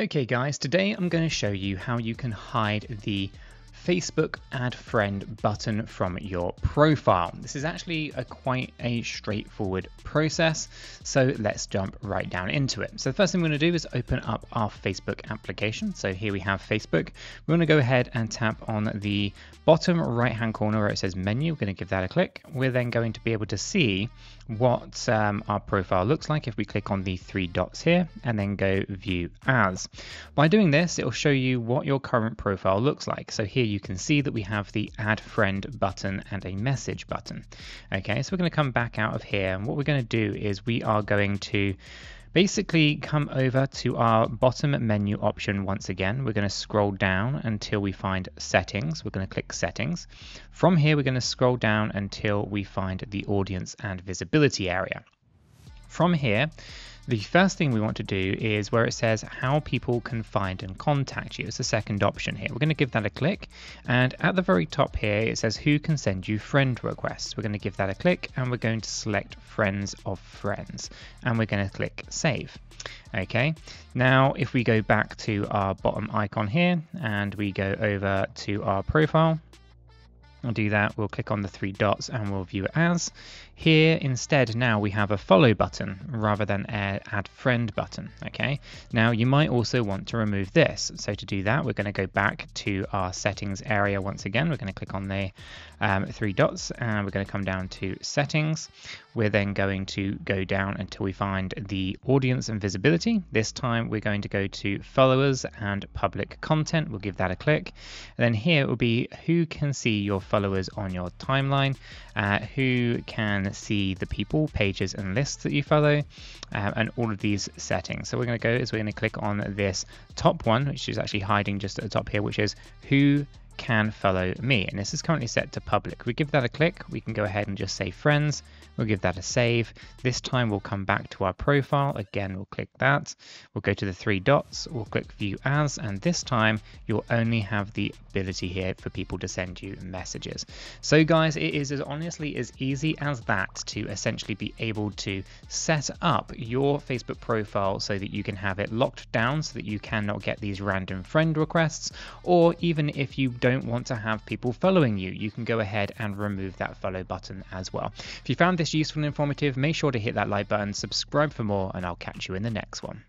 Okay guys, today I'm going to show you how you can hide the Facebook add friend button from your profile. This is actually a quite a straightforward process, so let's jump right down into it. So the first thing we're going to do is open up our Facebook application. So here we have Facebook. We're going to go ahead and tap on the bottom right hand corner where it says menu. We're going to give that a click. We're then going to be able to see what um, our profile looks like if we click on the three dots here and then go view as. By doing this, it will show you what your current profile looks like. So here you can see that we have the add friend button and a message button. Okay, so we're going to come back out of here and what we're going to do is we are going to basically come over to our bottom menu option once again. We're going to scroll down until we find settings. We're going to click settings. From here, we're going to scroll down until we find the audience and visibility area. From here, the first thing we want to do is where it says how people can find and contact you. It's the second option here. We're going to give that a click. And at the very top here, it says who can send you friend requests. We're going to give that a click and we're going to select friends of friends. And we're going to click save. Okay, now if we go back to our bottom icon here and we go over to our profile, I'll do that. We'll click on the three dots and we'll view it as. Here instead now we have a follow button rather than a add friend button. Okay. Now you might also want to remove this. So to do that we're going to go back to our settings area once again. We're going to click on the um, three dots and we're going to come down to settings. We're then going to go down until we find the audience and visibility. This time we're going to go to followers and public content. We'll give that a click. And then here it will be who can see your followers on your timeline, uh, who can see the people, pages, and lists that you follow, uh, and all of these settings. So we're going to go is we're going to click on this top one, which is actually hiding just at the top here, which is who can follow me. And this is currently set to public. We give that a click, we can go ahead and just say friends. We'll give that a save. This time we'll come back to our profile. Again, we'll click that. We'll go to the three dots, we'll click view as, and this time you'll only have the ability here for people to send you messages. So guys, it is as honestly as easy as that to essentially be able to set up your Facebook profile so that you can have it locked down so that you cannot get these random friend requests, or even if you don't don't want to have people following you, you can go ahead and remove that follow button as well. If you found this useful and informative, make sure to hit that like button, subscribe for more, and I'll catch you in the next one.